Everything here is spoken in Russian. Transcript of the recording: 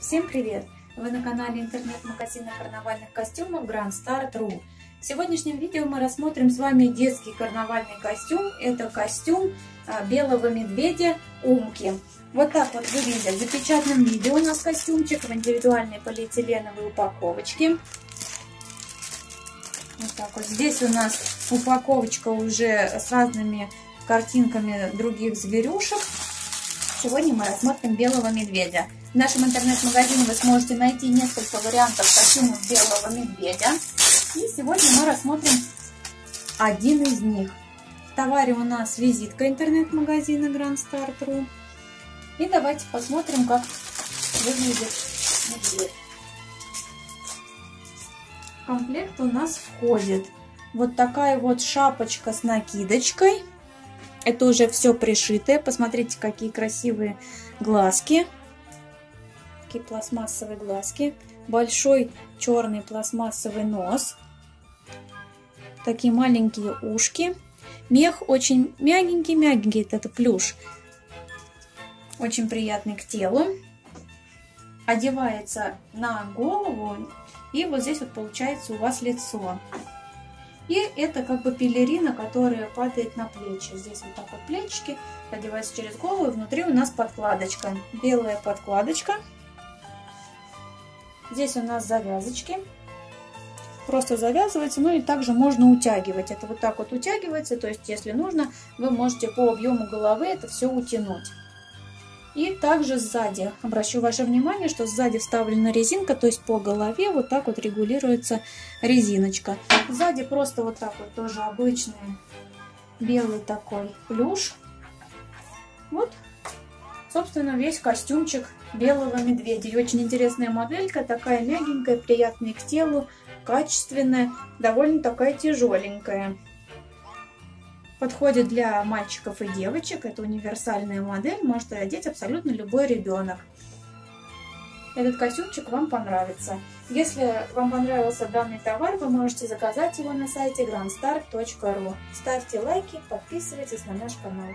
Всем привет! Вы на канале интернет-магазина карнавальных костюмов Grand Start.ru. В сегодняшнем видео мы рассмотрим с вами детский карнавальный костюм. Это костюм а, белого медведя Умки. Вот так вот выглядит в запечатанном виде у нас костюмчик в индивидуальной полиэтиленовой упаковочке. Вот так вот. Здесь у нас упаковочка уже с разными картинками других зверюшек. Сегодня мы рассмотрим белого медведя. В нашем интернет-магазине вы сможете найти несколько вариантов костюмов белого медведя. И сегодня мы рассмотрим один из них. В товаре у нас визитка интернет-магазина Grand Start.ru. И давайте посмотрим, как выглядит медведь. В комплект у нас входит вот такая вот шапочка с накидочкой. Это уже все пришитое. Посмотрите, какие красивые глазки. Такие пластмассовые глазки. Большой черный пластмассовый нос. Такие маленькие ушки. Мех очень мягенький-мягенький. Это плюш. Очень приятный к телу. Одевается на голову. И вот здесь вот получается у вас лицо. И это как бы пелерина, которая падает на плечи. Здесь вот так вот плечики, одевается через голову, и внутри у нас подкладочка. Белая подкладочка. Здесь у нас завязочки. Просто завязывается, ну и также можно утягивать. Это вот так вот утягивается, то есть если нужно, вы можете по объему головы это все утянуть. И также сзади, обращу ваше внимание, что сзади вставлена резинка, то есть по голове вот так вот регулируется резиночка. Сзади просто вот так вот тоже обычный белый такой плюш. Вот, собственно, весь костюмчик белого медведя. И очень интересная моделька, такая мягенькая, приятная к телу, качественная, довольно такая тяжеленькая. Подходит для мальчиков и девочек. Это универсальная модель. Может одеть абсолютно любой ребенок. Этот костюмчик вам понравится. Если вам понравился данный товар, вы можете заказать его на сайте grandstar.ru. Ставьте лайки, подписывайтесь на наш канал.